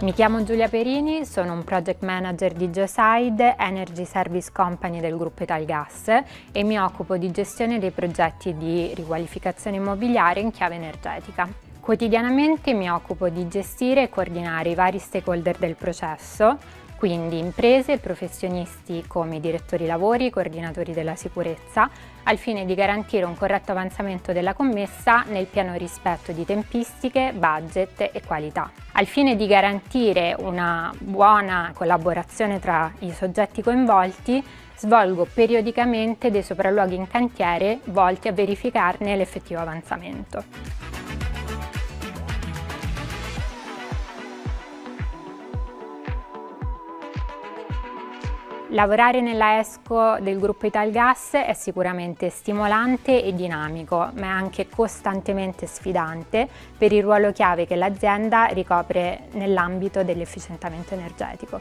Mi chiamo Giulia Perini, sono un project manager di Geoside, Energy Service Company del gruppo Italgas e mi occupo di gestione dei progetti di riqualificazione immobiliare in chiave energetica. Quotidianamente mi occupo di gestire e coordinare i vari stakeholder del processo, quindi imprese e professionisti come direttori lavori, coordinatori della sicurezza, al fine di garantire un corretto avanzamento della commessa nel pieno rispetto di tempistiche, budget e qualità. Al fine di garantire una buona collaborazione tra i soggetti coinvolti, svolgo periodicamente dei sopralluoghi in cantiere volti a verificarne l'effettivo avanzamento. Lavorare nella ESCO del gruppo Italgas è sicuramente stimolante e dinamico, ma è anche costantemente sfidante per il ruolo chiave che l'azienda ricopre nell'ambito dell'efficientamento energetico.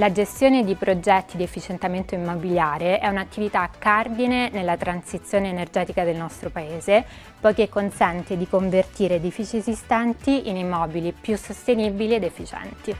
La gestione di progetti di efficientamento immobiliare è un'attività cardine nella transizione energetica del nostro Paese, poiché consente di convertire edifici esistenti in immobili più sostenibili ed efficienti.